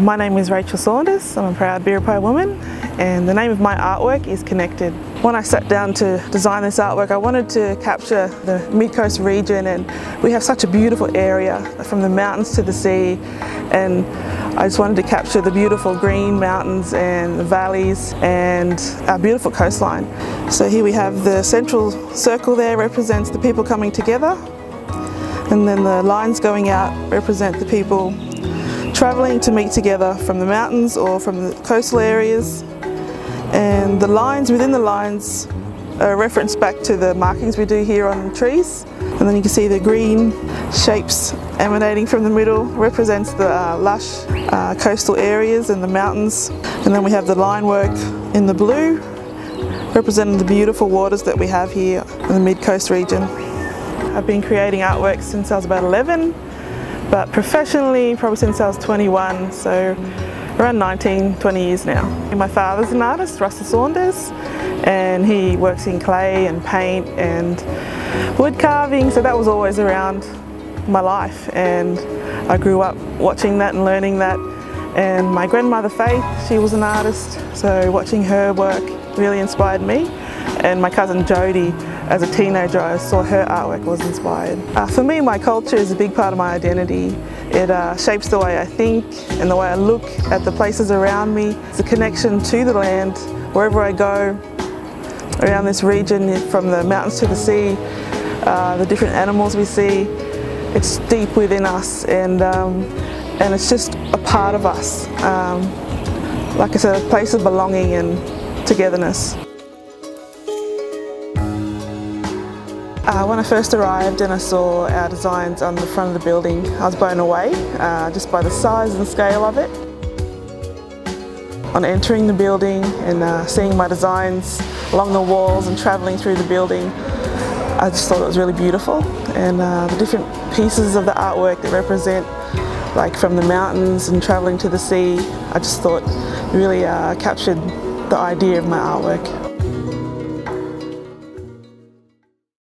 My name is Raechel Saunders, I'm a proud Biripi woman and the name of my artwork is Connected. When I sat down to design this artwork I wanted to capture the mid-coast region and we have such a beautiful area from the mountains to the sea and I just wanted to capture the beautiful green mountains and the valleys and our beautiful coastline. So here we have the central circle there represents the people coming together and then the lines going out represent the people travelling to meet together from the mountains or from the coastal areas. And the lines within the lines are reference back to the markings we do here on the trees. And then you can see the green shapes emanating from the middle represents the uh, lush uh, coastal areas and the mountains. And then we have the line work in the blue representing the beautiful waters that we have here in the mid-coast region. I've been creating artwork since I was about 11 but professionally probably since I was 21, so around 19, 20 years now. My father's an artist, Russell Saunders, and he works in clay and paint and wood carving, so that was always around my life. And I grew up watching that and learning that. And my grandmother Faith, she was an artist, so watching her work really inspired me. And my cousin Jodie as a teenager I saw her artwork was inspired. Uh, for me my culture is a big part of my identity. It uh, shapes the way I think and the way I look at the places around me. It's a connection to the land wherever I go around this region from the mountains to the sea, uh, the different animals we see. It's deep within us and, um, and it's just a part of us. Um, like I said, a place of belonging and togetherness. Uh, when I first arrived and I saw our designs on the front of the building, I was blown away uh, just by the size and scale of it. On entering the building and uh, seeing my designs along the walls and travelling through the building, I just thought it was really beautiful and uh, the different pieces of the artwork that represent like from the mountains and travelling to the sea, I just thought really uh, captured the idea of my artwork.